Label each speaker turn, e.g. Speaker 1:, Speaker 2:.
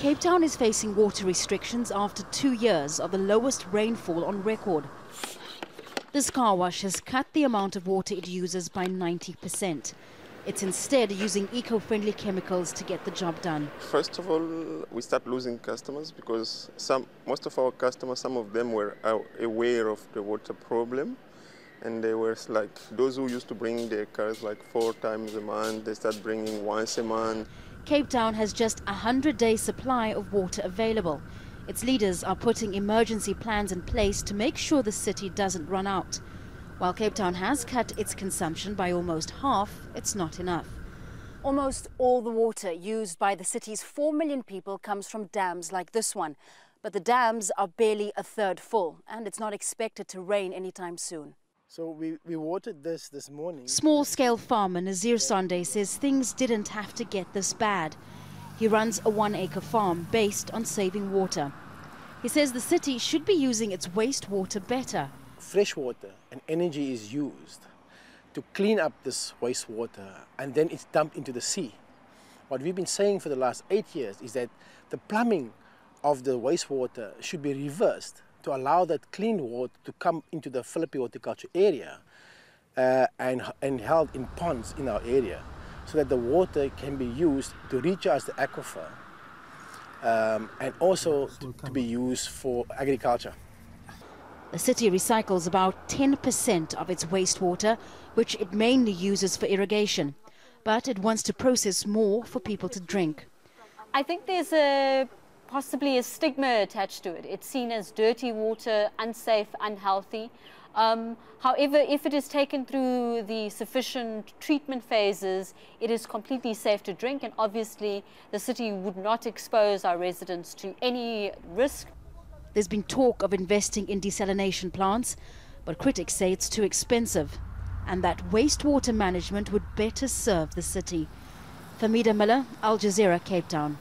Speaker 1: Cape Town is facing water restrictions after two years of the lowest rainfall on record. This car wash has cut the amount of water it uses by 90%. It's instead using eco-friendly chemicals to get the job done.
Speaker 2: First of all, we start losing customers because some, most of our customers, some of them were aware of the water problem. And they were like, those who used to bring their cars like four times a month, they start bringing once a month.
Speaker 1: Cape Town has just a 100-day supply of water available. Its leaders are putting emergency plans in place to make sure the city doesn't run out. While Cape Town has cut its consumption by almost half, it's not enough. Almost all the water used by the city's 4 million people comes from dams like this one. But the dams are barely a third full, and it's not expected to rain anytime soon.
Speaker 3: So we, we watered this this morning.
Speaker 1: Small-scale farmer Nazeer Sonday says things didn't have to get this bad. He runs a one-acre farm based on saving water. He says the city should be using its wastewater better
Speaker 3: fresh water and energy is used to clean up this wastewater and then it's dumped into the sea. What we've been saying for the last eight years is that the plumbing of the wastewater should be reversed to allow that clean water to come into the Philippi horticulture area uh, and, and held in ponds in our area so that the water can be used to recharge the aquifer um, and also to, to be used for agriculture.
Speaker 1: The city recycles about 10% of its wastewater, which it mainly uses for irrigation. But it wants to process more for people to drink.
Speaker 4: I think there's a possibly a stigma attached to it. It's seen as dirty water, unsafe, unhealthy. Um, however, if it is taken through the sufficient treatment phases, it is completely safe to drink and obviously the city would not expose our residents to any risk.
Speaker 1: There's been talk of investing in desalination plants, but critics say it's too expensive and that wastewater management would better serve the city. Fahmida Miller, Al Jazeera, Cape Town.